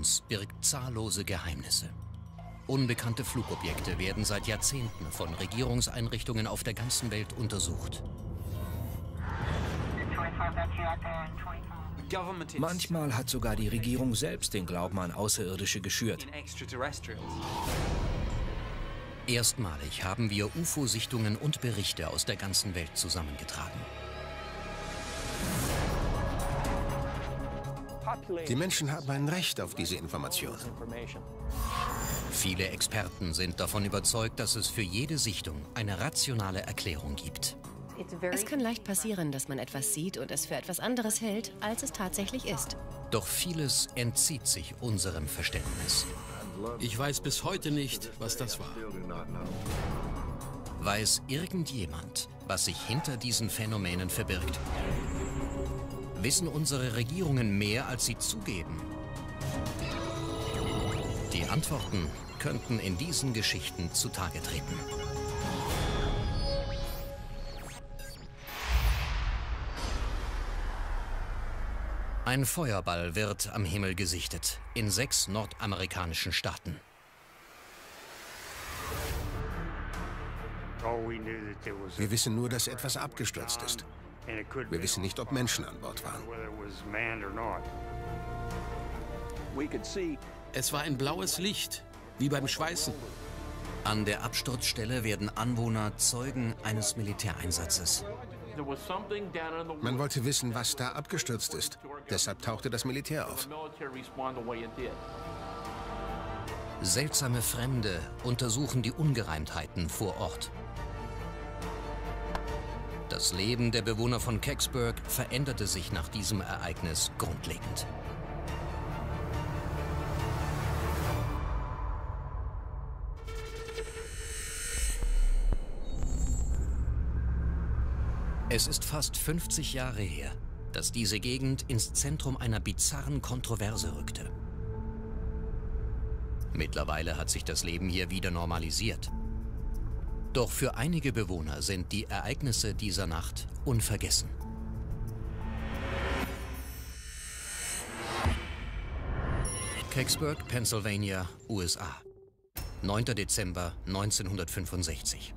uns birgt zahllose Geheimnisse. Unbekannte Flugobjekte werden seit Jahrzehnten von Regierungseinrichtungen auf der ganzen Welt untersucht. Manchmal hat sogar die Regierung selbst den Glauben an Außerirdische geschürt. Erstmalig haben wir UFO-Sichtungen und Berichte aus der ganzen Welt zusammengetragen. Die Menschen haben ein Recht auf diese Informationen. Viele Experten sind davon überzeugt, dass es für jede Sichtung eine rationale Erklärung gibt. Es kann leicht passieren, dass man etwas sieht und es für etwas anderes hält, als es tatsächlich ist. Doch vieles entzieht sich unserem Verständnis. Ich weiß bis heute nicht, was das war. Weiß irgendjemand, was sich hinter diesen Phänomenen verbirgt? Wissen unsere Regierungen mehr, als sie zugeben? Die Antworten könnten in diesen Geschichten zutage treten. Ein Feuerball wird am Himmel gesichtet, in sechs nordamerikanischen Staaten. Wir wissen nur, dass etwas abgestürzt ist. Wir wissen nicht, ob Menschen an Bord waren. Es war ein blaues Licht, wie beim Schweißen. An der Absturzstelle werden Anwohner Zeugen eines Militäreinsatzes. Man wollte wissen, was da abgestürzt ist. Deshalb tauchte das Militär auf. Seltsame Fremde untersuchen die Ungereimtheiten vor Ort. Das Leben der Bewohner von Kecksburg veränderte sich nach diesem Ereignis grundlegend. Es ist fast 50 Jahre her, dass diese Gegend ins Zentrum einer bizarren Kontroverse rückte. Mittlerweile hat sich das Leben hier wieder normalisiert. Doch für einige Bewohner sind die Ereignisse dieser Nacht unvergessen. Kecksburg, Pennsylvania, USA. 9. Dezember 1965.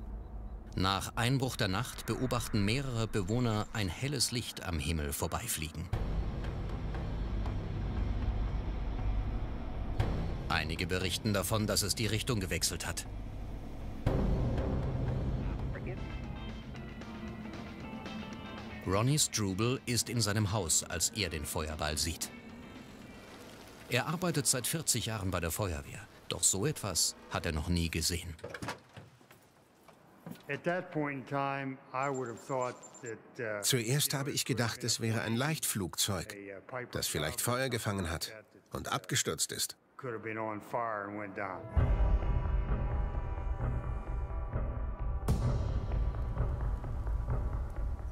Nach Einbruch der Nacht beobachten mehrere Bewohner ein helles Licht am Himmel vorbeifliegen. Einige berichten davon, dass es die Richtung gewechselt hat. Ronnie Struble ist in seinem Haus, als er den Feuerball sieht. Er arbeitet seit 40 Jahren bei der Feuerwehr, doch so etwas hat er noch nie gesehen. Zuerst habe ich gedacht, es wäre ein Leichtflugzeug, das vielleicht Feuer gefangen hat und abgestürzt ist.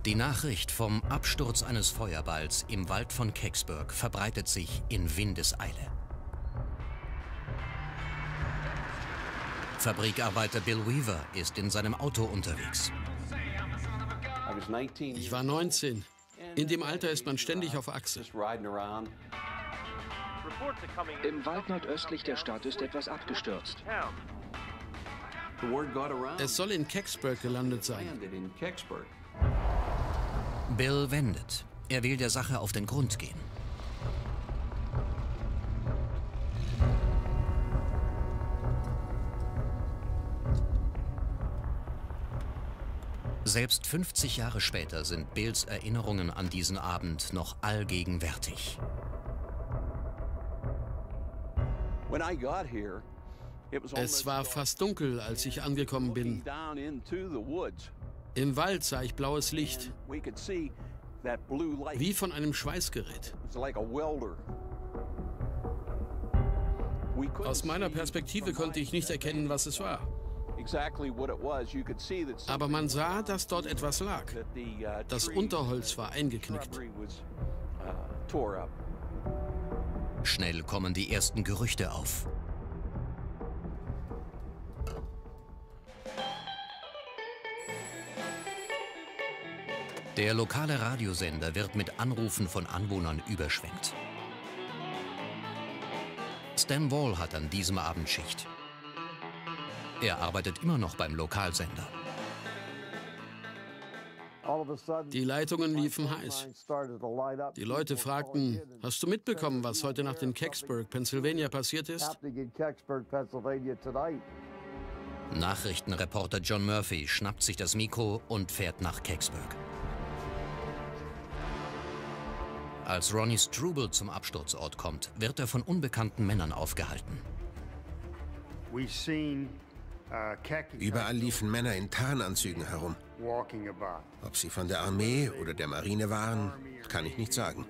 Die Nachricht vom Absturz eines Feuerballs im Wald von Kecksburg verbreitet sich in Windeseile. Fabrikarbeiter Bill Weaver ist in seinem Auto unterwegs. Ich war 19. In dem Alter ist man ständig auf Achse. Im Wald nordöstlich der Stadt ist etwas abgestürzt. Es soll in Kecksburg gelandet sein. Bill wendet. Er will der Sache auf den Grund gehen. Selbst 50 Jahre später sind Bills Erinnerungen an diesen Abend noch allgegenwärtig. Es war fast dunkel, als ich angekommen bin. Im Wald sah ich blaues Licht, wie von einem Schweißgerät. Aus meiner Perspektive konnte ich nicht erkennen, was es war. Aber man sah, dass dort etwas lag. Das Unterholz war eingeknickt. Schnell kommen die ersten Gerüchte auf. Der lokale Radiosender wird mit Anrufen von Anwohnern überschwemmt. Stan Wall hat an diesem Abend Schicht. Er arbeitet immer noch beim Lokalsender. Die Leitungen liefen heiß. Die Leute fragten, hast du mitbekommen, was heute Nacht in Kecksburg, Pennsylvania passiert ist? Nachrichtenreporter John Murphy schnappt sich das Mikro und fährt nach Kecksburg. Als Ronnie Struble zum Absturzort kommt, wird er von unbekannten Männern aufgehalten. Überall liefen Männer in Tarnanzügen herum. Ob sie von der Armee oder der Marine waren, kann ich nicht sagen.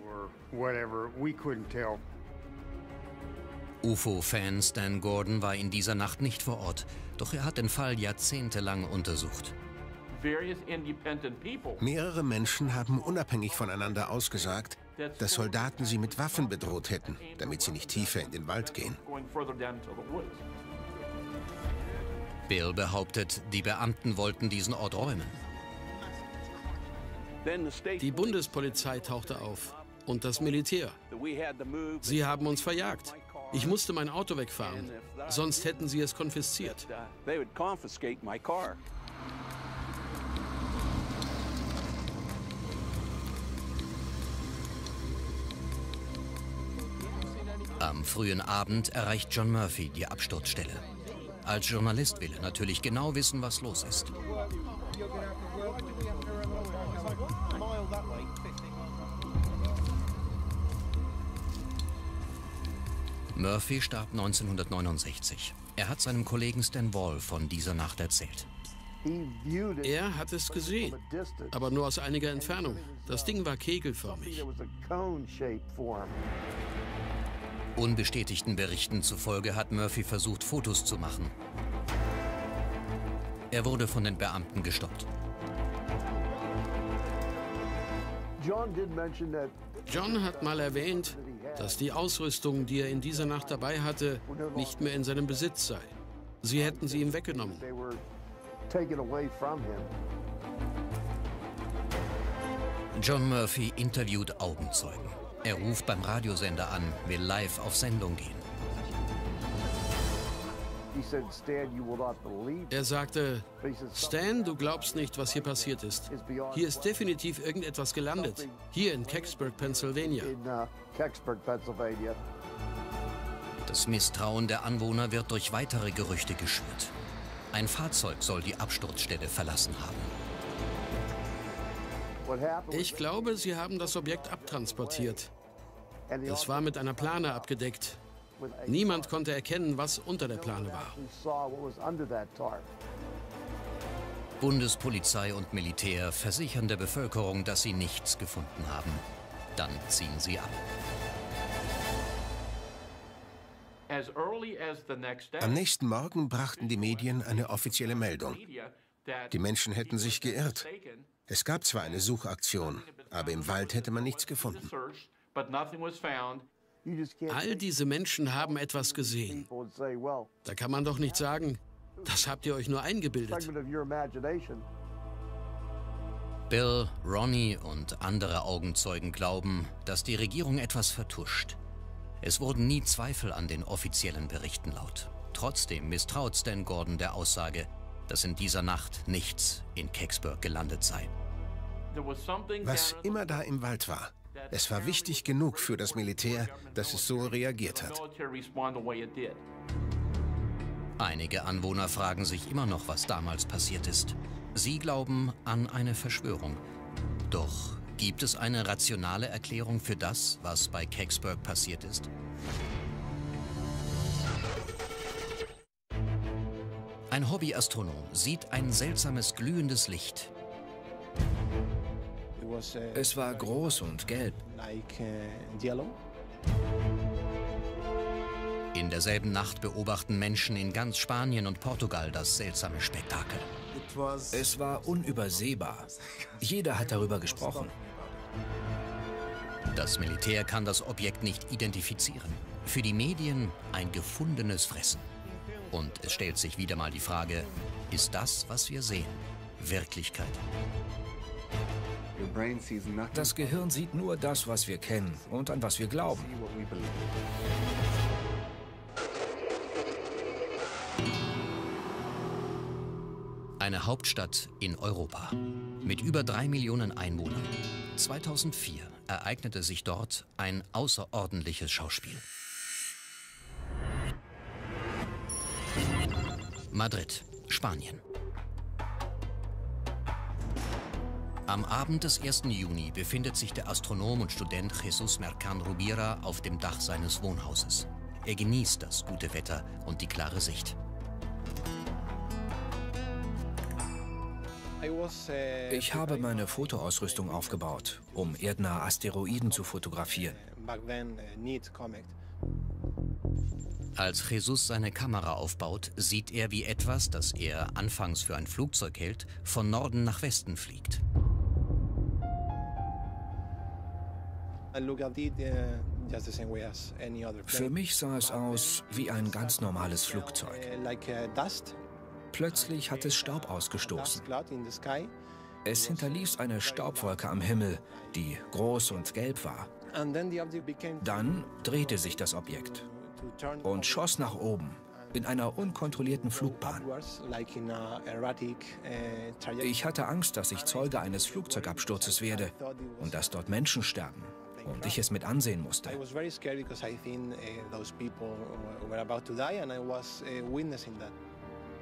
UFO-Fan Stan Gordon war in dieser Nacht nicht vor Ort, doch er hat den Fall jahrzehntelang untersucht. Mehrere Menschen haben unabhängig voneinander ausgesagt, dass Soldaten sie mit Waffen bedroht hätten, damit sie nicht tiefer in den Wald gehen. Bill behauptet, die Beamten wollten diesen Ort räumen. Die Bundespolizei tauchte auf und das Militär. Sie haben uns verjagt. Ich musste mein Auto wegfahren, sonst hätten sie es konfisziert. Am frühen Abend erreicht John Murphy die Absturzstelle. Als Journalist will er natürlich genau wissen, was los ist. Murphy starb 1969. Er hat seinem Kollegen Stan Wall von dieser Nacht erzählt. Er hat es gesehen, aber nur aus einiger Entfernung. Das Ding war kegelförmig. Unbestätigten Berichten zufolge hat Murphy versucht, Fotos zu machen. Er wurde von den Beamten gestoppt. John hat mal erwähnt, dass die Ausrüstung, die er in dieser Nacht dabei hatte, nicht mehr in seinem Besitz sei. Sie hätten sie ihm weggenommen. John Murphy interviewt Augenzeugen. Er ruft beim Radiosender an, will live auf Sendung gehen. Er sagte, Stan, du glaubst nicht, was hier passiert ist. Hier ist definitiv irgendetwas gelandet. Hier in Kecksburg, Pennsylvania. Das Misstrauen der Anwohner wird durch weitere Gerüchte geschürt. Ein Fahrzeug soll die Absturzstelle verlassen haben. Ich glaube, sie haben das Objekt abtransportiert. Es war mit einer Plane abgedeckt. Niemand konnte erkennen, was unter der Plane war. Bundespolizei und Militär versichern der Bevölkerung, dass sie nichts gefunden haben. Dann ziehen sie ab. Am nächsten Morgen brachten die Medien eine offizielle Meldung. Die Menschen hätten sich geirrt. Es gab zwar eine Suchaktion, aber im Wald hätte man nichts gefunden. All diese Menschen haben etwas gesehen. Da kann man doch nicht sagen, das habt ihr euch nur eingebildet. Bill, Ronnie und andere Augenzeugen glauben, dass die Regierung etwas vertuscht. Es wurden nie Zweifel an den offiziellen Berichten laut. Trotzdem misstraut Stan Gordon der Aussage, dass in dieser Nacht nichts in Kecksburg gelandet sei. Was immer da im Wald war, es war wichtig genug für das Militär, dass es so reagiert hat. Einige Anwohner fragen sich immer noch, was damals passiert ist. Sie glauben an eine Verschwörung. Doch gibt es eine rationale Erklärung für das, was bei Kecksburg passiert ist? Ein Hobbyastronom sieht ein seltsames glühendes Licht. Es war groß und gelb. In derselben Nacht beobachten Menschen in ganz Spanien und Portugal das seltsame Spektakel. Es war unübersehbar. Jeder hat darüber gesprochen. Das Militär kann das Objekt nicht identifizieren. Für die Medien ein gefundenes Fressen. Und es stellt sich wieder mal die Frage, ist das, was wir sehen, Wirklichkeit? Das Gehirn sieht nur das, was wir kennen und an was wir glauben. Eine Hauptstadt in Europa mit über drei Millionen Einwohnern. 2004 ereignete sich dort ein außerordentliches Schauspiel. Madrid, Spanien. Am Abend des 1. Juni befindet sich der Astronom und Student Jesus Mercan Rubira auf dem Dach seines Wohnhauses. Er genießt das gute Wetter und die klare Sicht. Ich habe meine Fotoausrüstung aufgebaut, um erdnahe Asteroiden zu fotografieren. Als Jesus seine Kamera aufbaut, sieht er, wie etwas, das er anfangs für ein Flugzeug hält, von Norden nach Westen fliegt. Für mich sah es aus wie ein ganz normales Flugzeug. Plötzlich hat es Staub ausgestoßen. Es hinterließ eine Staubwolke am Himmel, die groß und gelb war. Dann drehte sich das Objekt und schoss nach oben in einer unkontrollierten Flugbahn. Ich hatte Angst, dass ich Zeuge eines Flugzeugabsturzes werde und dass dort Menschen sterben und ich es mit ansehen musste.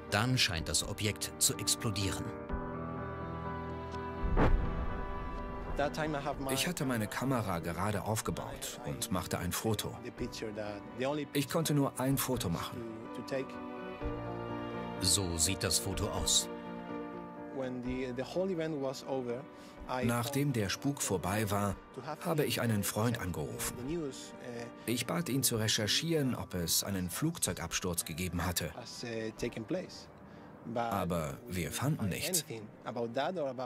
Dann scheint das Objekt zu explodieren. Ich hatte meine Kamera gerade aufgebaut und machte ein Foto. Ich konnte nur ein Foto machen. So sieht das Foto aus. Nachdem der Spuk vorbei war, habe ich einen Freund angerufen. Ich bat ihn zu recherchieren, ob es einen Flugzeugabsturz gegeben hatte. Aber wir fanden nichts.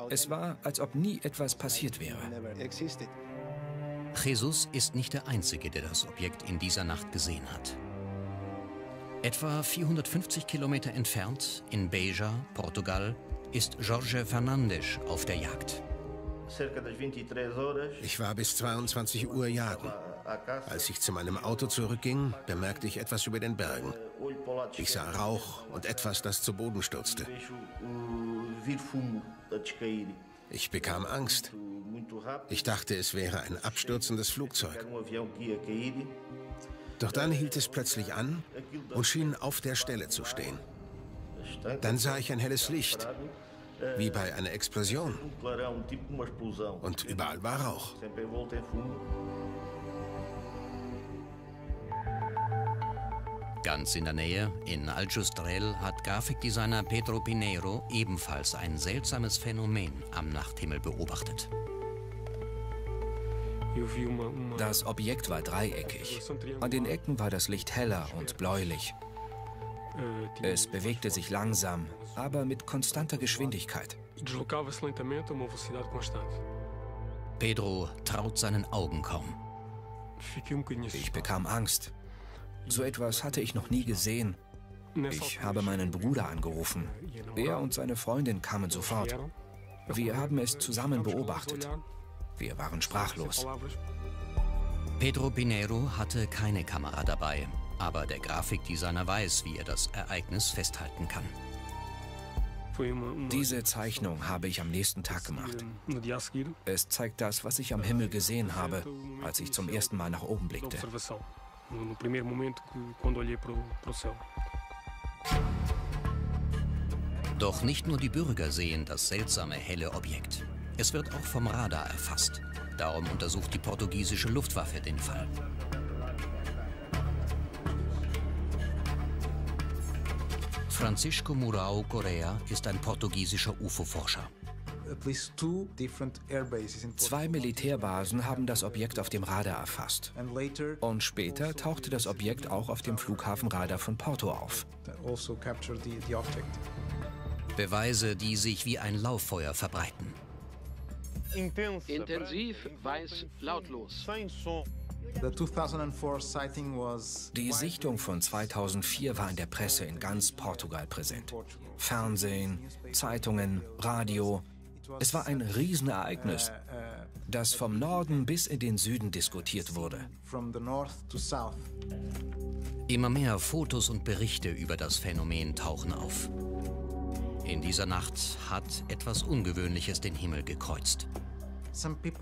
Es war, als ob nie etwas passiert wäre. Jesus ist nicht der Einzige, der das Objekt in dieser Nacht gesehen hat. Etwa 450 Kilometer entfernt, in Beja, Portugal, ist Jorge Fernandes auf der Jagd. Ich war bis 22 Uhr jagen. Als ich zu meinem Auto zurückging, bemerkte ich etwas über den Bergen. Ich sah Rauch und etwas, das zu Boden stürzte. Ich bekam Angst. Ich dachte, es wäre ein abstürzendes Flugzeug. Doch dann hielt es plötzlich an und schien auf der Stelle zu stehen. Dann sah ich ein helles Licht, wie bei einer Explosion. Und überall war Rauch. Ganz in der Nähe, in Aljustrel, hat Grafikdesigner Pedro Pinheiro ebenfalls ein seltsames Phänomen am Nachthimmel beobachtet. Das Objekt war dreieckig. An den Ecken war das Licht heller und bläulich. Es bewegte sich langsam, aber mit konstanter Geschwindigkeit. Pedro traut seinen Augen kaum. Ich bekam Angst. So etwas hatte ich noch nie gesehen. Ich habe meinen Bruder angerufen. Er und seine Freundin kamen sofort. Wir haben es zusammen beobachtet. Wir waren sprachlos. Pedro Pinheiro hatte keine Kamera dabei, aber der Grafikdesigner weiß, wie er das Ereignis festhalten kann. Diese Zeichnung habe ich am nächsten Tag gemacht. Es zeigt das, was ich am Himmel gesehen habe, als ich zum ersten Mal nach oben blickte. Doch nicht nur die Bürger sehen das seltsame helle Objekt. Es wird auch vom Radar erfasst. Darum untersucht die portugiesische Luftwaffe den Fall. Francisco Murao Correa ist ein portugiesischer UFO-Forscher. Zwei Militärbasen haben das Objekt auf dem Radar erfasst. Und später tauchte das Objekt auch auf dem Flughafenradar von Porto auf. Also Beweise, die sich wie ein Lauffeuer verbreiten. Intensiv, weiß, lautlos. Die Sichtung von 2004 war in der Presse in ganz Portugal präsent. Fernsehen, Zeitungen, Radio, Es war ein Riesenereignis, das vom Norden bis in den Süden diskutiert wurde. Immer mehr Fotos und Berichte über das Phänomen tauchen auf. In dieser Nacht hat etwas Ungewöhnliches den Himmel gekreuzt.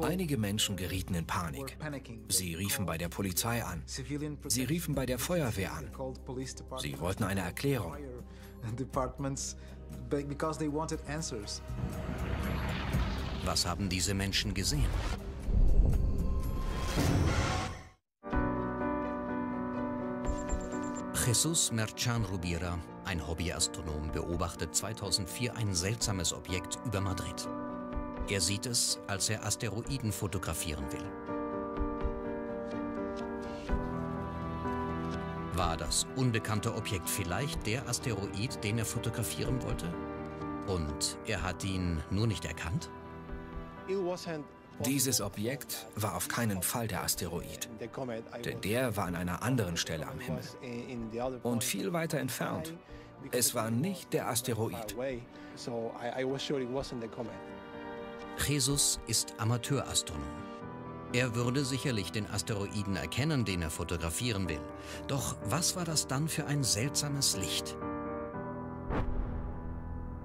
Einige Menschen gerieten in Panik. Sie riefen bei der Polizei an. Sie riefen bei der Feuerwehr an. Sie wollten eine Erklärung. Was haben diese Menschen gesehen? Jesus Merchan Rubira, ein Hobbyastronom, beobachtet 2004 ein seltsames Objekt über Madrid. Er sieht es, als er Asteroiden fotografieren will. War das unbekannte Objekt vielleicht der Asteroid, den er fotografieren wollte? Und er hat ihn nur nicht erkannt? Dieses Objekt war auf keinen Fall der Asteroid, denn der war an einer anderen Stelle am Himmel und viel weiter entfernt. Es war nicht der Asteroid. Jesus ist Amateurastronom. Er würde sicherlich den Asteroiden erkennen, den er fotografieren will. Doch was war das dann für ein seltsames Licht?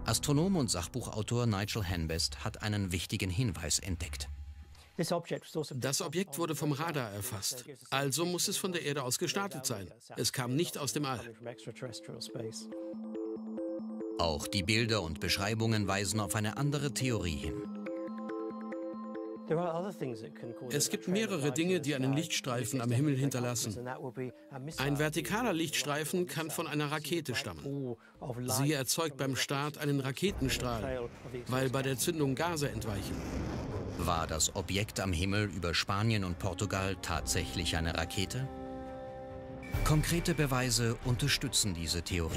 Astronom und Sachbuchautor Nigel Hanbest hat einen wichtigen Hinweis entdeckt. Das Objekt wurde vom Radar erfasst. Also muss es von der Erde aus gestartet sein. Es kam nicht aus dem All. Auch die Bilder und Beschreibungen weisen auf eine andere Theorie hin. Es gibt mehrere Dinge, die einen Lichtstreifen am Himmel hinterlassen. Ein vertikaler Lichtstreifen kann von einer Rakete stammen. Sie erzeugt beim Start einen Raketenstrahl, weil bei der Zündung Gase entweichen. War das Objekt am Himmel über Spanien und Portugal tatsächlich eine Rakete? Konkrete Beweise unterstützen diese Theorie.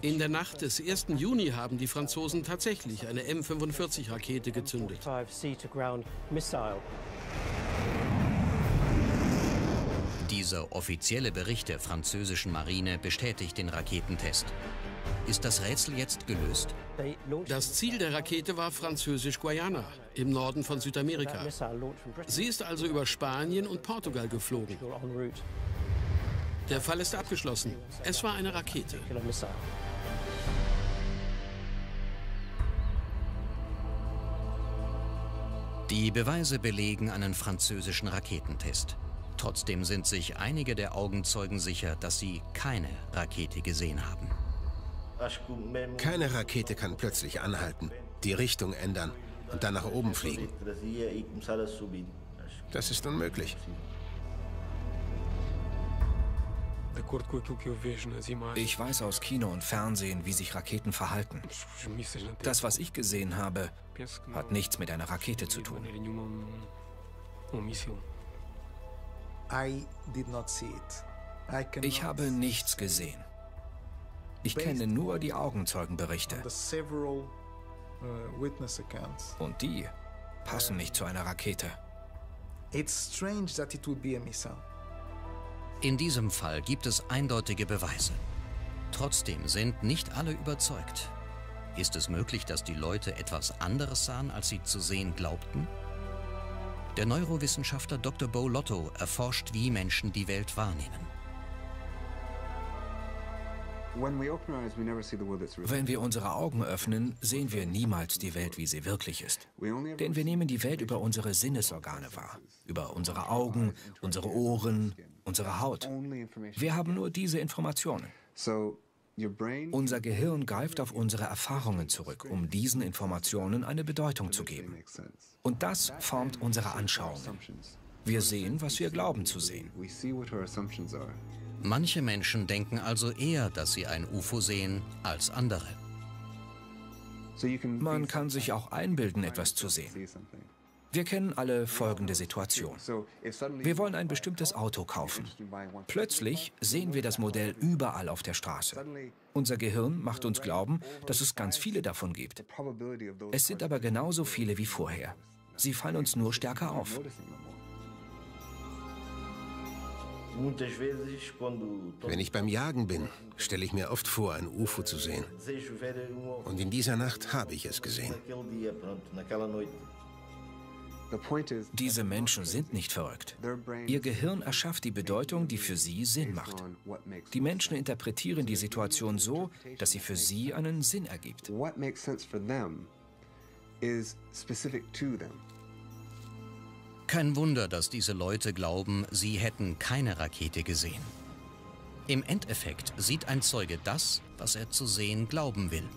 In der Nacht des 1. Juni haben die Franzosen tatsächlich eine M45-Rakete gezündet. Dieser offizielle Bericht der französischen Marine bestätigt den Raketentest. Ist das Rätsel jetzt gelöst? Das Ziel der Rakete war Französisch-Guayana im Norden von Südamerika. Sie ist also über Spanien und Portugal geflogen. Der Fall ist abgeschlossen. Es war eine Rakete. Die Beweise belegen einen französischen Raketentest. Trotzdem sind sich einige der Augenzeugen sicher, dass sie keine Rakete gesehen haben. Keine Rakete kann plötzlich anhalten, die Richtung ändern und dann nach oben fliegen. Das ist unmöglich. Ich weiß aus Kino und Fernsehen, wie sich Raketen verhalten. Das, was ich gesehen habe, hat nichts mit einer Rakete zu tun. Ich habe nichts gesehen. Ich kenne nur die Augenzeugenberichte. Und die passen nicht zu einer Rakete. It's strange that it would be a missile. In diesem Fall gibt es eindeutige Beweise. Trotzdem sind nicht alle überzeugt. Ist es möglich, dass die Leute etwas anderes sahen, als sie zu sehen glaubten? Der Neurowissenschaftler Dr. Bo Lotto erforscht, wie Menschen die Welt wahrnehmen. Wenn wir unsere Augen öffnen, sehen wir niemals die Welt, wie sie wirklich ist. Denn wir nehmen die Welt über unsere Sinnesorgane wahr. Über unsere Augen, unsere Ohren, unsere Haut. Wir haben nur diese Informationen. Unser Gehirn greift auf unsere Erfahrungen zurück, um diesen Informationen eine Bedeutung zu geben. Und das formt unsere Anschauungen. Wir sehen, was wir glauben zu sehen. Manche Menschen denken also eher, dass sie ein UFO sehen, als andere. Man kann sich auch einbilden, etwas zu sehen. Wir kennen alle folgende Situation. Wir wollen ein bestimmtes Auto kaufen. Plötzlich sehen wir das Modell überall auf der Straße. Unser Gehirn macht uns glauben, dass es ganz viele davon gibt. Es sind aber genauso viele wie vorher. Sie fallen uns nur stärker auf. Wenn ich beim Jagen bin, stelle ich mir oft vor, ein UFO zu sehen. Und in dieser Nacht habe ich es gesehen. Diese Menschen sind nicht verrückt. Ihr Gehirn erschafft die Bedeutung, die für sie Sinn macht. Die Menschen interpretieren die Situation so, dass sie für sie einen Sinn ergibt. Kein Wunder, dass diese Leute glauben, sie hätten keine Rakete gesehen. Im Endeffekt sieht ein Zeuge das, was er zu sehen glauben will.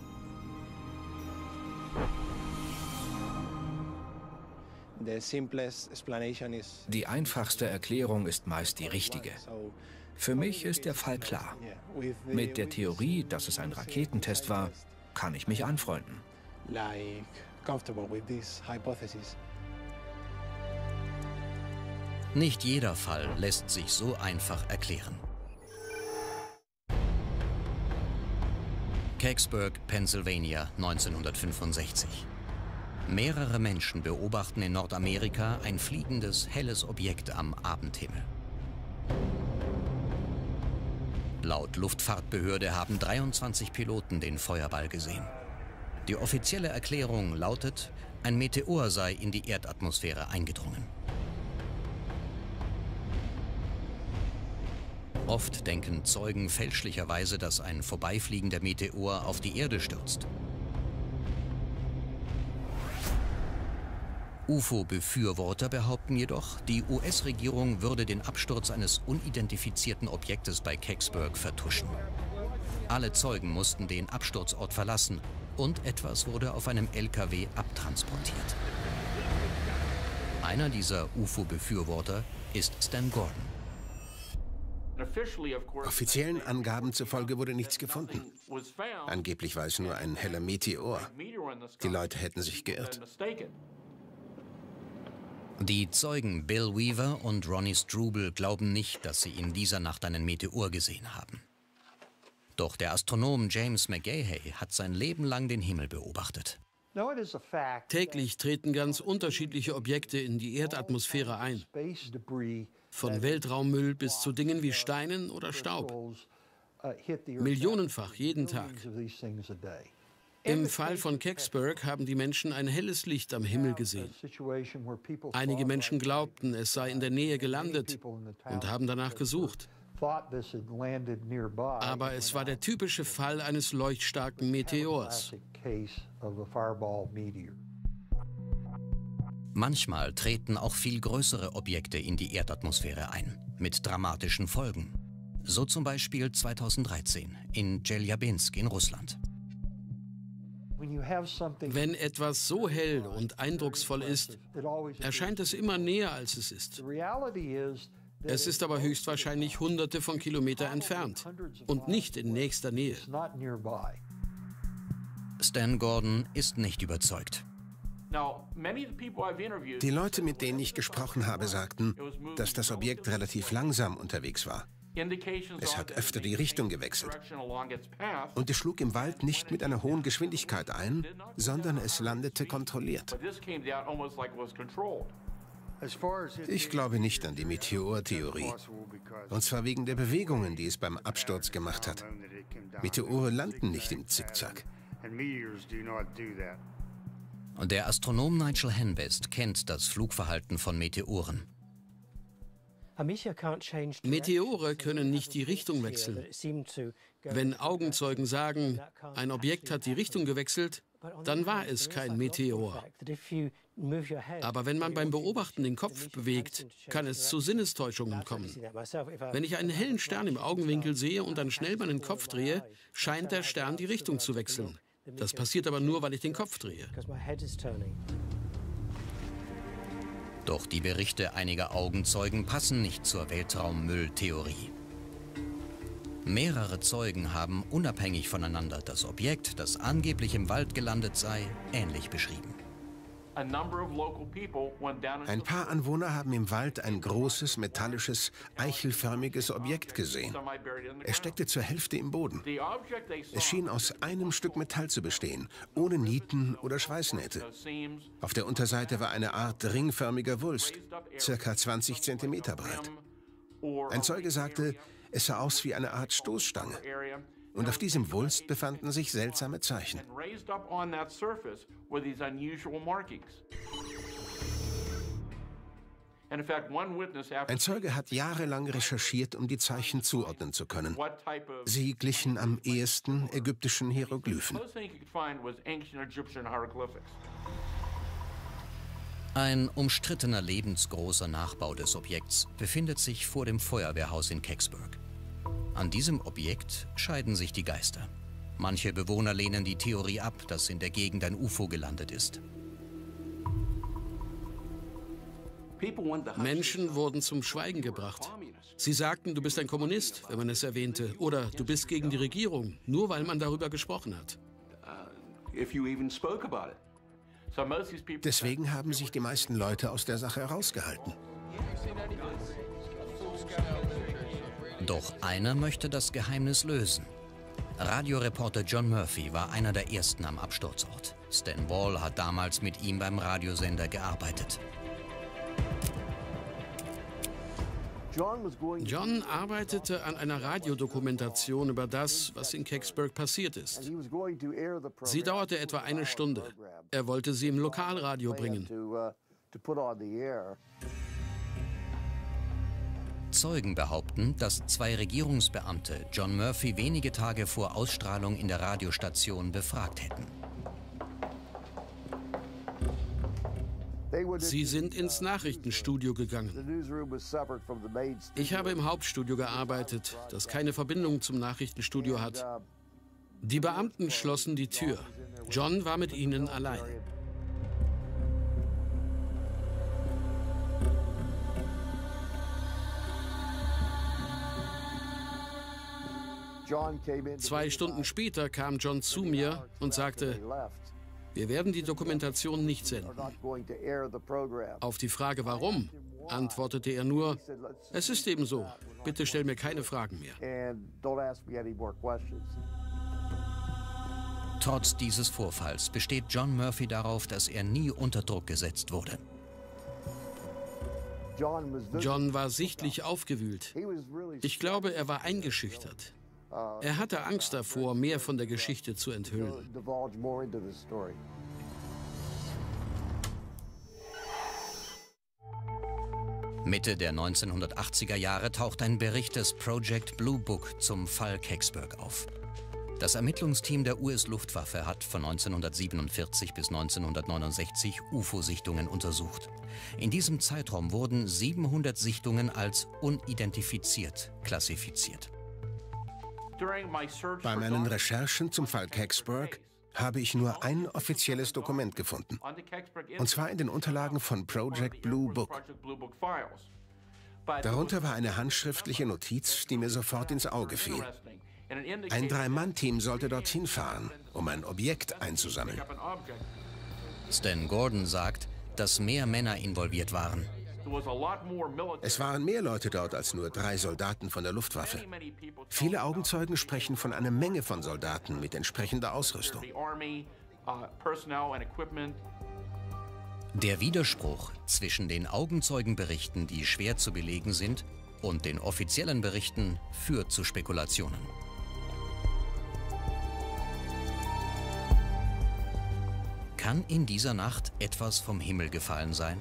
Die einfachste Erklärung ist meist die richtige. Für mich ist der Fall klar. Mit der Theorie, dass es ein Raketentest war, kann ich mich anfreunden. Nicht jeder Fall lässt sich so einfach erklären. Kecksburg, Pennsylvania, 1965. Mehrere Menschen beobachten in Nordamerika ein fliegendes, helles Objekt am Abendhimmel. Laut Luftfahrtbehörde haben 23 Piloten den Feuerball gesehen. Die offizielle Erklärung lautet, ein Meteor sei in die Erdatmosphäre eingedrungen. Oft denken Zeugen fälschlicherweise, dass ein vorbeifliegender Meteor auf die Erde stürzt. UFO-Befürworter behaupten jedoch, die US-Regierung würde den Absturz eines unidentifizierten Objektes bei Kecksburg vertuschen. Alle Zeugen mussten den Absturzort verlassen und etwas wurde auf einem LKW abtransportiert. Einer dieser UFO-Befürworter ist Stan Gordon. Offiziellen Angaben zufolge wurde nichts gefunden. Angeblich war es nur ein heller Meteor. Die Leute hätten sich geirrt. Die Zeugen Bill Weaver und Ronnie Struble glauben nicht, dass sie in dieser Nacht einen Meteor gesehen haben. Doch der Astronom James McGahey hat sein Leben lang den Himmel beobachtet. Täglich treten ganz unterschiedliche Objekte in die Erdatmosphäre ein. Von Weltraummüll bis zu Dingen wie Steinen oder Staub. Millionenfach jeden Tag. Im Fall von Kecksburg haben die Menschen ein helles Licht am Himmel gesehen. Einige Menschen glaubten, es sei in der Nähe gelandet und haben danach gesucht. Aber es war der typische Fall eines leuchtstarken Meteors. Manchmal treten auch viel größere Objekte in die Erdatmosphäre ein, mit dramatischen Folgen. So zum Beispiel 2013 in Djeljabinsk in Russland. Wenn etwas so hell und eindrucksvoll ist, erscheint es immer näher, als es ist. Es ist aber höchstwahrscheinlich hunderte von Kilometern entfernt und nicht in nächster Nähe. Stan Gordon ist nicht überzeugt. Die Leute, mit denen ich gesprochen habe, sagten, dass das Objekt relativ langsam unterwegs war. Es hat öfter die Richtung gewechselt. Und es schlug im Wald nicht mit einer hohen Geschwindigkeit ein, sondern es landete kontrolliert. Ich glaube nicht an die Meteortheorie. Und zwar wegen der Bewegungen, die es beim Absturz gemacht hat. Meteore landen nicht im Zickzack. Und der Astronom Nigel Henbest kennt das Flugverhalten von Meteoren. Meteore können nicht die Richtung wechseln. Wenn Augenzeugen sagen, ein Objekt hat die Richtung gewechselt, dann war es kein Meteor. Aber wenn man beim Beobachten den Kopf bewegt, kann es zu Sinnestäuschungen kommen. Wenn ich einen hellen Stern im Augenwinkel sehe und dann schnell meinen Kopf drehe, scheint der Stern die Richtung zu wechseln. Das passiert aber nur, weil ich den Kopf drehe. Doch die Berichte einiger Augenzeugen passen nicht zur Weltraummülltheorie. Mehrere Zeugen haben unabhängig voneinander das Objekt, das angeblich im Wald gelandet sei, ähnlich beschrieben. Ein paar Anwohner haben im Wald ein großes, metallisches, eichelförmiges Objekt gesehen. Es steckte zur Hälfte im Boden. Es schien aus einem Stück Metall zu bestehen, ohne Nieten oder Schweißnähte. Auf der Unterseite war eine Art ringförmiger Wulst, circa 20 Zentimeter breit. Ein Zeuge sagte, es sah aus wie eine Art Stoßstange. Und auf diesem Wulst befanden sich seltsame Zeichen. Ein Zeuge hat jahrelang recherchiert, um die Zeichen zuordnen zu können. Sie glichen am ehesten ägyptischen Hieroglyphen. Ein umstrittener lebensgroßer Nachbau des Objekts befindet sich vor dem Feuerwehrhaus in Kecksburg. An diesem Objekt scheiden sich die Geister. Manche Bewohner lehnen die Theorie ab, dass in der Gegend ein UFO gelandet ist. Menschen wurden zum Schweigen gebracht. Sie sagten, du bist ein Kommunist, wenn man es erwähnte, oder du bist gegen die Regierung, nur weil man darüber gesprochen hat. Deswegen haben sich die meisten Leute aus der Sache herausgehalten. Doch einer möchte das Geheimnis lösen. Radioreporter John Murphy war einer der ersten am Absturzort. Stan Wall hat damals mit ihm beim Radiosender gearbeitet. John arbeitete an einer Radiodokumentation über das, was in Kecksburg passiert ist. Sie dauerte etwa eine Stunde. Er wollte sie im Lokalradio bringen. Zeugen behaupten, dass zwei Regierungsbeamte John Murphy wenige Tage vor Ausstrahlung in der Radiostation befragt hätten. Sie sind ins Nachrichtenstudio gegangen. Ich habe im Hauptstudio gearbeitet, das keine Verbindung zum Nachrichtenstudio hat. Die Beamten schlossen die Tür. John war mit ihnen allein. Zwei Stunden später kam John zu mir und sagte, wir werden die Dokumentation nicht senden. Auf die Frage warum, antwortete er nur, es ist eben so, bitte stell mir keine Fragen mehr. Trotz dieses Vorfalls besteht John Murphy darauf, dass er nie unter Druck gesetzt wurde. John war sichtlich aufgewühlt. Ich glaube, er war eingeschüchtert. Er hatte Angst davor, mehr von der Geschichte zu enthüllen. Mitte der 1980er Jahre taucht ein Bericht des Project Blue Book zum Fall Kecksburg auf. Das Ermittlungsteam der US-Luftwaffe hat von 1947 bis 1969 UFO-Sichtungen untersucht. In diesem Zeitraum wurden 700 Sichtungen als unidentifiziert klassifiziert. Bei meinen Recherchen zum Fall Kecksburg habe ich nur ein offizielles Dokument gefunden. Und zwar in den Unterlagen von Project Blue Book. Darunter war eine handschriftliche Notiz, die mir sofort ins Auge fiel. Ein Drei-Mann-Team sollte dorthin fahren, um ein Objekt einzusammeln. Stan Gordon sagt, dass mehr Männer involviert waren. Es waren mehr Leute dort als nur drei Soldaten von der Luftwaffe. Viele Augenzeugen sprechen von einer Menge von Soldaten mit entsprechender Ausrüstung. Der Widerspruch zwischen den Augenzeugenberichten, die schwer zu belegen sind, und den offiziellen Berichten führt zu Spekulationen. Kann in dieser Nacht etwas vom Himmel gefallen sein?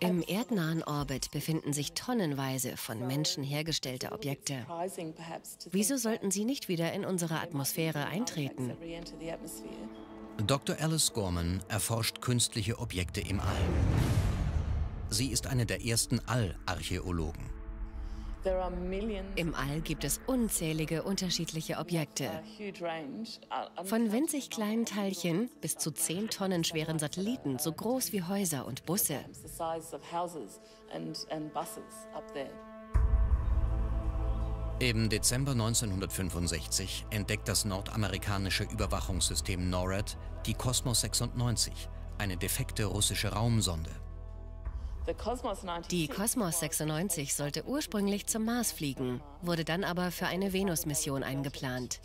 Im erdnahen Orbit befinden sich tonnenweise von Menschen hergestellte Objekte. Wieso sollten sie nicht wieder in unsere Atmosphäre eintreten? Dr. Alice Gorman erforscht künstliche Objekte im All. Sie ist eine der ersten Allarchäologen. Im All gibt es unzählige unterschiedliche Objekte. Von winzig kleinen Teilchen bis zu 10 Tonnen schweren Satelliten, so groß wie Häuser und Busse. Im Dezember 1965 entdeckt das nordamerikanische Überwachungssystem NORAD die Cosmos 96, eine defekte russische Raumsonde. Die Cosmos 96 sollte ursprünglich zum Mars fliegen, wurde dann aber für eine Venus-Mission eingeplant.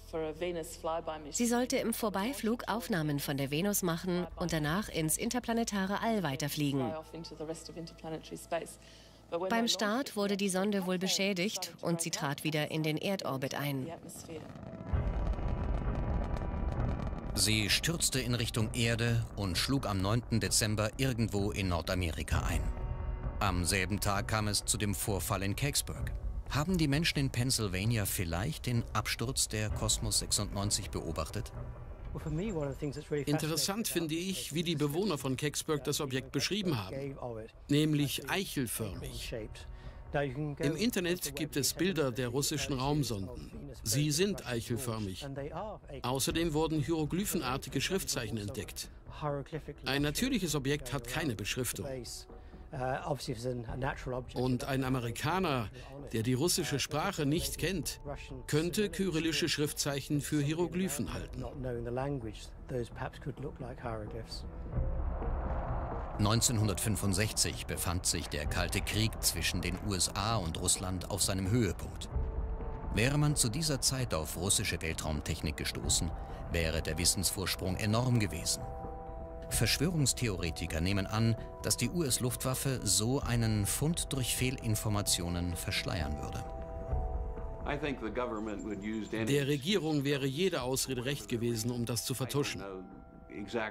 Sie sollte im Vorbeiflug Aufnahmen von der Venus machen und danach ins interplanetare All weiterfliegen. Beim Start wurde die Sonde wohl beschädigt und sie trat wieder in den Erdorbit ein. Sie stürzte in Richtung Erde und schlug am 9. Dezember irgendwo in Nordamerika ein. Am selben Tag kam es zu dem Vorfall in Kecksburg. Haben die Menschen in Pennsylvania vielleicht den Absturz der Cosmos 96 beobachtet? Interessant finde ich, wie die Bewohner von Kecksburg das Objekt beschrieben haben, nämlich eichelförmig. Im Internet gibt es Bilder der russischen Raumsonden. Sie sind eichelförmig. Außerdem wurden hieroglyphenartige Schriftzeichen entdeckt. Ein natürliches Objekt hat keine Beschriftung. Uh, Und ein Amerikaner, der die russische Sprache nicht kennt, könnte kyrillische Schriftzeichen für Hieroglyphen halten. 1965 befand sich der Kalte Krieg zwischen den USA und Russland auf seinem Höhepunkt. Wäre man zu dieser Zeit auf russische Weltraumtechnik gestoßen, wäre der Wissensvorsprung enorm gewesen. Verschwörungstheoretiker nehmen an, dass die US-Luftwaffe so einen Fund durch Fehlinformationen verschleiern würde. Der Regierung wäre jede Ausrede recht gewesen, um das zu vertuschen.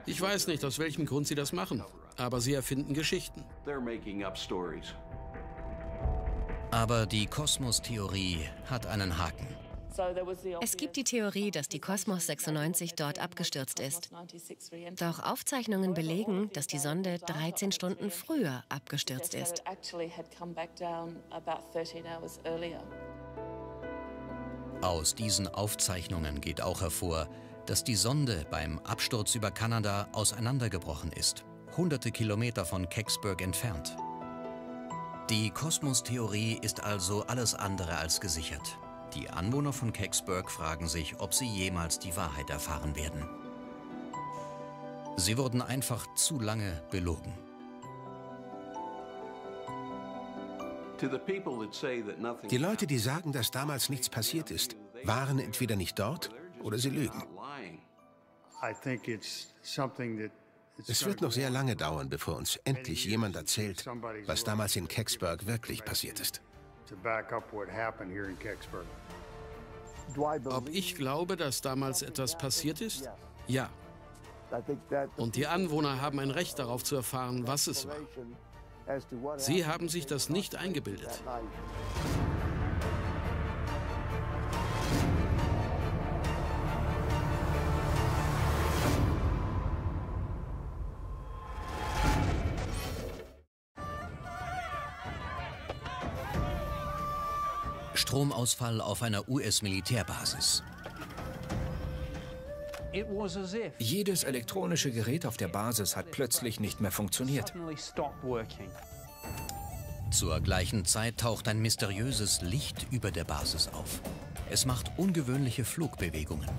Ich weiß nicht, aus welchem Grund sie das machen, aber sie erfinden Geschichten. Aber die Kosmos-Theorie hat einen Haken. Es gibt die Theorie, dass die Kosmos 96 dort abgestürzt ist. Doch Aufzeichnungen belegen, dass die Sonde 13 Stunden früher abgestürzt ist. Aus diesen Aufzeichnungen geht auch hervor, dass die Sonde beim Absturz über Kanada auseinandergebrochen ist, hunderte Kilometer von Kecksburg entfernt. Die Kosmos-Theorie ist also alles andere als gesichert. Die Anwohner von Kecksburg fragen sich, ob sie jemals die Wahrheit erfahren werden. Sie wurden einfach zu lange belogen. Die Leute, die sagen, dass damals nichts passiert ist, waren entweder nicht dort oder sie lügen. Es wird noch sehr lange dauern, bevor uns endlich jemand erzählt, was damals in Kecksburg wirklich passiert ist. Ob ich glaube, dass damals etwas passiert ist? Ja. Und die Anwohner haben ein Recht darauf zu erfahren, was es war. Sie haben sich das nicht eingebildet. Stromausfall auf einer US-Militärbasis. Jedes elektronische Gerät auf der Basis hat plötzlich nicht mehr funktioniert. Zur gleichen Zeit taucht ein mysteriöses Licht über der Basis auf. Es macht ungewöhnliche Flugbewegungen.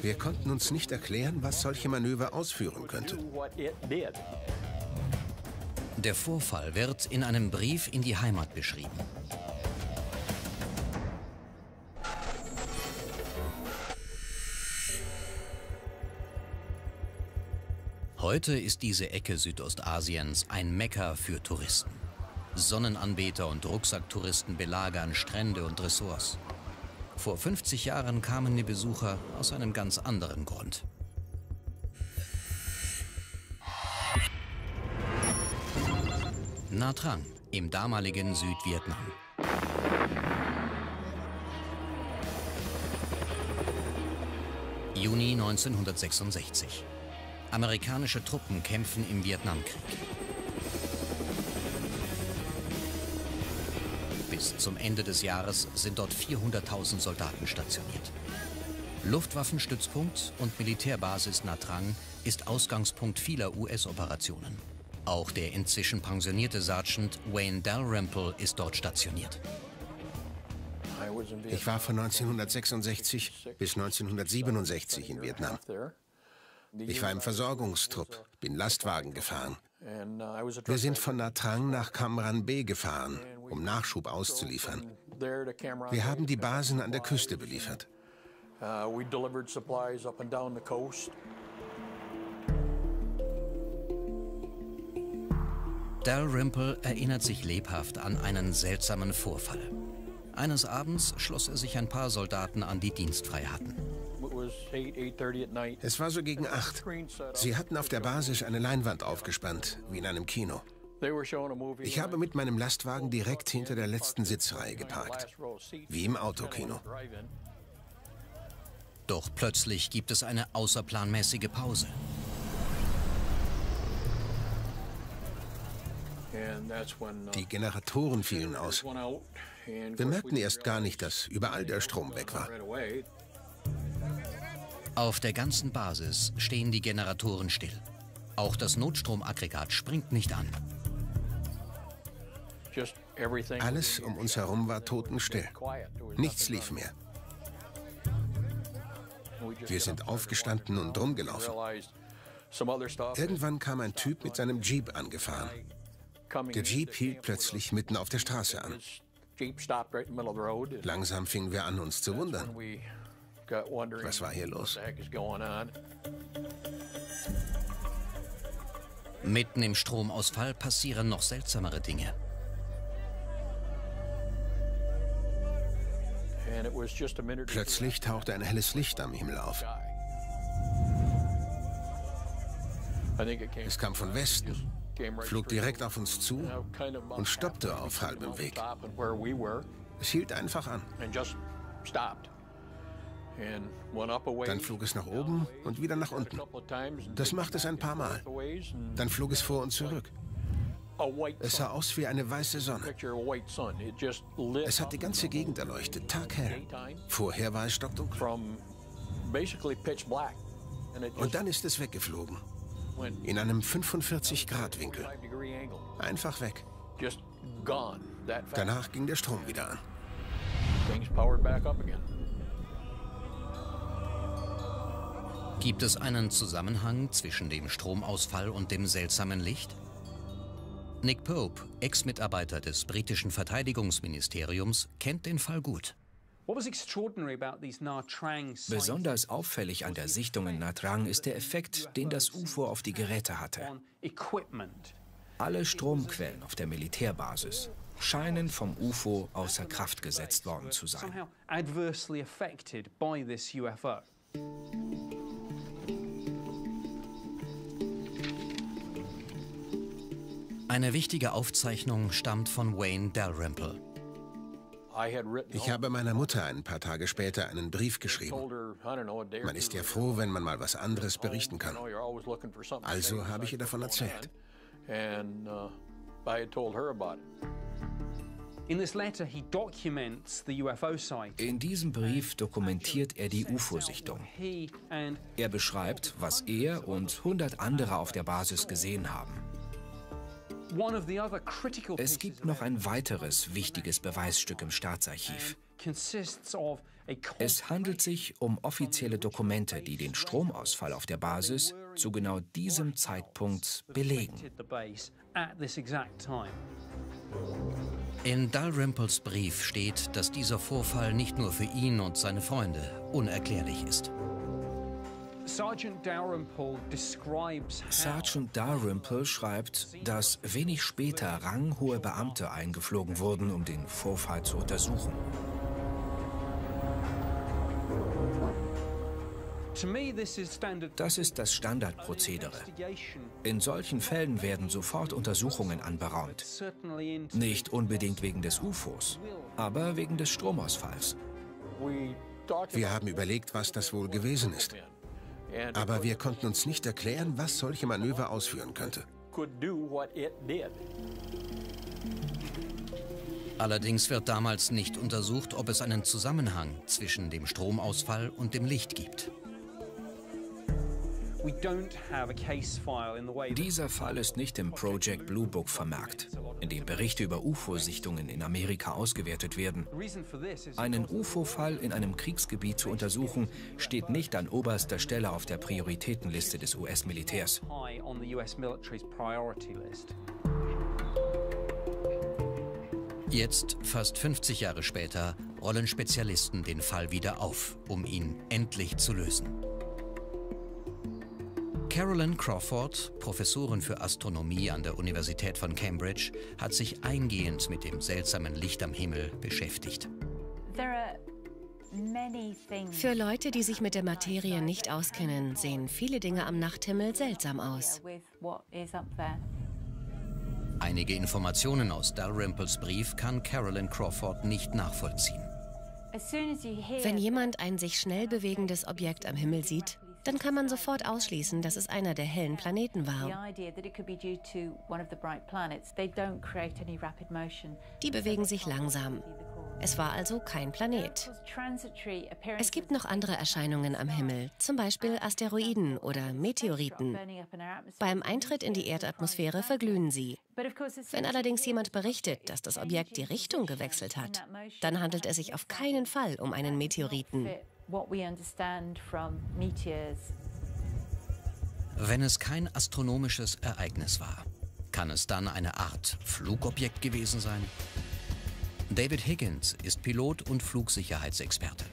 Wir konnten uns nicht erklären, was solche Manöver ausführen könnte. Der Vorfall wird in einem Brief in die Heimat beschrieben. Heute ist diese Ecke Südostasiens ein Mekka für Touristen. Sonnenanbeter und Rucksacktouristen belagern Strände und Ressorts. Vor 50 Jahren kamen die Besucher aus einem ganz anderen Grund. Nha Trang im damaligen Südvietnam. Juni 1966. Amerikanische Truppen kämpfen im Vietnamkrieg. Bis zum Ende des Jahres sind dort 400.000 Soldaten stationiert. Luftwaffenstützpunkt und Militärbasis Nha Trang ist Ausgangspunkt vieler US-Operationen. Auch der inzwischen pensionierte Sergeant Wayne Dalrymple ist dort stationiert. Ich war von 1966 bis 1967 in Vietnam. Ich war im Versorgungstrupp, bin Lastwagen gefahren. Wir sind von Nha Trang nach Cam Ranh B gefahren, um Nachschub auszuliefern. Wir haben die Basen an der Küste beliefert. Dalrymple erinnert sich lebhaft an einen seltsamen Vorfall. Eines Abends schloss er sich ein paar Soldaten an, die dienstfrei hatten. Es war so gegen acht. Sie hatten auf der Basis eine Leinwand aufgespannt, wie in einem Kino. Ich habe mit meinem Lastwagen direkt hinter der letzten Sitzreihe geparkt, wie im Autokino. Doch plötzlich gibt es eine außerplanmäßige Pause. Die Generatoren fielen aus. Wir merkten erst gar nicht, dass überall der Strom weg war. Auf der ganzen Basis stehen die Generatoren still. Auch das Notstromaggregat springt nicht an. Alles um uns herum war totenstill. Nichts lief mehr. Wir sind aufgestanden und rumgelaufen. Irgendwann kam ein Typ mit seinem Jeep angefahren. Der Jeep hielt plötzlich mitten auf der Straße an. Langsam fingen wir an, uns zu wundern. Was war hier los? Mitten im Stromausfall passieren noch seltsamere Dinge. Plötzlich tauchte ein helles Licht am Himmel auf. Es kam von Westen, flog direkt auf uns zu und stoppte auf halbem Weg. Es hielt einfach an. Dann flog es nach oben und wieder nach unten. Das macht es ein paar Mal. Dann flog es vor und zurück. Es sah aus wie eine weiße Sonne. Es hat die ganze Gegend erleuchtet, taghell. Vorher war es stockdunkel. Und dann ist es weggeflogen. In einem 45-Grad-Winkel. Einfach weg. Danach ging der Strom wieder an. Gibt es einen Zusammenhang zwischen dem Stromausfall und dem seltsamen Licht? Nick Pope, Ex-Mitarbeiter des britischen Verteidigungsministeriums, kennt den Fall gut. Besonders auffällig an der Sichtung in Nha Trang ist der Effekt, den das UFO auf die Geräte hatte. Alle Stromquellen auf der Militärbasis scheinen vom UFO außer Kraft gesetzt worden zu sein. Eine wichtige Aufzeichnung stammt von Wayne Dalrymple. Ich habe meiner Mutter ein paar Tage später einen Brief geschrieben. Man ist ja froh, wenn man mal was anderes berichten kann. Also habe ich ihr davon erzählt. Uh, In diesem Brief dokumentiert er die UFO-Sichtung. Er beschreibt, was er und 100 andere auf der Basis gesehen haben. Es gibt noch ein weiteres wichtiges Beweisstück im Staatsarchiv. Es handelt sich um offizielle Dokumente, die den Stromausfall auf der Basis zu genau diesem Zeitpunkt belegen. In Dalrymples Brief steht, dass dieser Vorfall nicht nur für ihn und seine Freunde unerklärlich ist. Sergeant Dalrymple schreibt, dass wenig später ranghohe Beamte eingeflogen wurden, um den Vorfall zu untersuchen. Das ist das Standardprozedere. In solchen Fällen werden sofort Untersuchungen anberaumt. Nicht unbedingt wegen des UFOs, aber wegen des Stromausfalls. Wir haben überlegt, was das wohl gewesen ist. Aber wir konnten uns nicht erklären, was solche Manöver ausführen könnte. Allerdings wird damals nicht untersucht, ob es einen Zusammenhang zwischen dem Stromausfall und dem Licht gibt. Dieser Fall ist nicht im Project Blue Book vermerkt, in dem Berichte über UFO-Sichtungen in Amerika ausgewertet werden. Einen UFO-Fall in einem Kriegsgebiet zu untersuchen, steht nicht an oberster Stelle auf der Prioritätenliste des US-Militärs. Jetzt, fast 50 Jahre später, rollen Spezialisten den Fall wieder auf, um ihn endlich zu lösen. Carolyn Crawford, Professorin für Astronomie an der Universität von Cambridge, hat sich eingehend mit dem seltsamen Licht am Himmel beschäftigt. Für Leute, die sich mit der Materie nicht auskennen, sehen viele Dinge am Nachthimmel seltsam aus. Einige Informationen aus Dalrymples Brief kann Carolyn Crawford nicht nachvollziehen. Wenn jemand ein sich schnell bewegendes Objekt am Himmel sieht, dann kann man sofort ausschließen, dass es einer der hellen Planeten war. Die bewegen sich langsam. Es war also kein Planet. Es gibt noch andere Erscheinungen am Himmel, zum Beispiel Asteroiden oder Meteoriten. Beim Eintritt in die Erdatmosphäre verglühen sie. Wenn allerdings jemand berichtet, dass das Objekt die Richtung gewechselt hat, dann handelt es sich auf keinen Fall um einen Meteoriten. Wenn es kein astronomisches Ereignis war, kann es dann eine Art Flugobjekt gewesen sein? David Higgins ist Pilot und Flugsicherheitsexperte.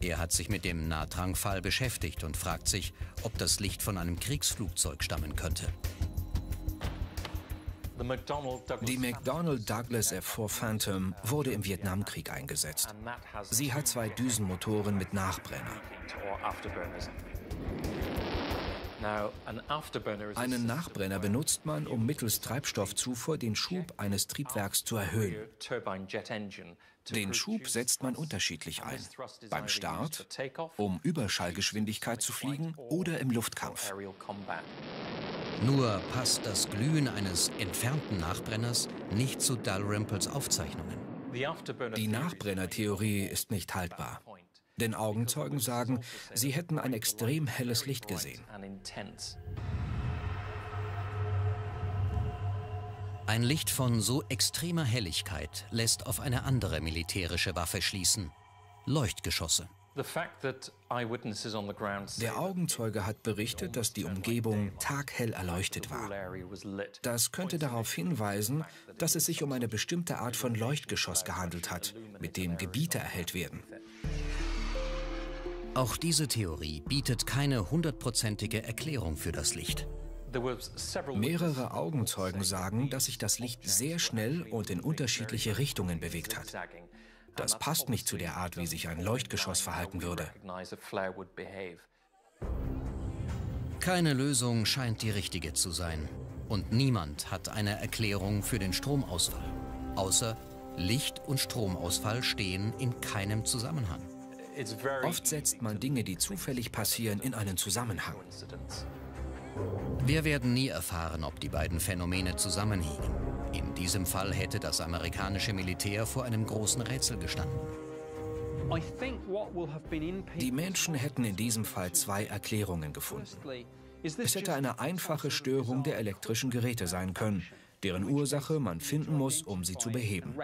Er hat sich mit dem Nahtrangfall beschäftigt und fragt sich, ob das Licht von einem Kriegsflugzeug stammen könnte. Die McDonnell Douglas F-4 Phantom wurde im Vietnamkrieg eingesetzt. Sie hat zwei Düsenmotoren mit Nachbrenner. Einen Nachbrenner benutzt man, um mittels Treibstoffzufuhr den Schub eines Triebwerks zu erhöhen. Den Schub setzt man unterschiedlich ein. Beim Start, um Überschallgeschwindigkeit zu fliegen oder im Luftkampf. Nur passt das Glühen eines entfernten Nachbrenners nicht zu Dalrymples Aufzeichnungen. Die Nachbrennertheorie ist nicht haltbar. Denn Augenzeugen sagen, sie hätten ein extrem helles Licht gesehen. Ein Licht von so extremer Helligkeit lässt auf eine andere militärische Waffe schließen. Leuchtgeschosse. Der Augenzeuge hat berichtet, dass die Umgebung taghell erleuchtet war. Das könnte darauf hinweisen, dass es sich um eine bestimmte Art von Leuchtgeschoss gehandelt hat, mit dem Gebiete erhellt werden. Auch diese Theorie bietet keine hundertprozentige Erklärung für das Licht. Mehrere Augenzeugen sagen, dass sich das Licht sehr schnell und in unterschiedliche Richtungen bewegt hat. Das passt nicht zu der Art, wie sich ein Leuchtgeschoss verhalten würde. Keine Lösung scheint die richtige zu sein. Und niemand hat eine Erklärung für den Stromausfall. Außer Licht und Stromausfall stehen in keinem Zusammenhang. Oft setzt man Dinge, die zufällig passieren, in einen Zusammenhang. Wir werden nie erfahren, ob die beiden Phänomene zusammenhingen. In diesem Fall hätte das amerikanische Militär vor einem großen Rätsel gestanden. Die Menschen hätten in diesem Fall zwei Erklärungen gefunden. Es hätte eine einfache Störung der elektrischen Geräte sein können deren Ursache man finden muss, um sie zu beheben.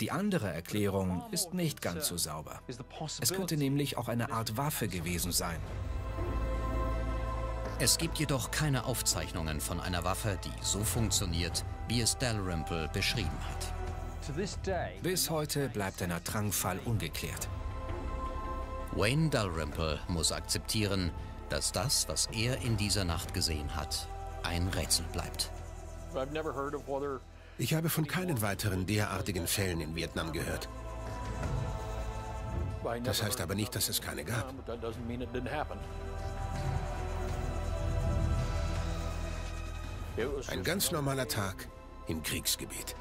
Die andere Erklärung ist nicht ganz so sauber. Es könnte nämlich auch eine Art Waffe gewesen sein. Es gibt jedoch keine Aufzeichnungen von einer Waffe, die so funktioniert, wie es Dalrymple beschrieben hat. Bis heute bleibt der Natrang-Fall ungeklärt. Wayne Dalrymple muss akzeptieren, dass das, was er in dieser Nacht gesehen hat, ein Rätsel bleibt. Ich habe von keinen weiteren derartigen Fällen in Vietnam gehört. Das heißt aber nicht, dass es keine gab. Ein ganz normaler Tag im Kriegsgebiet.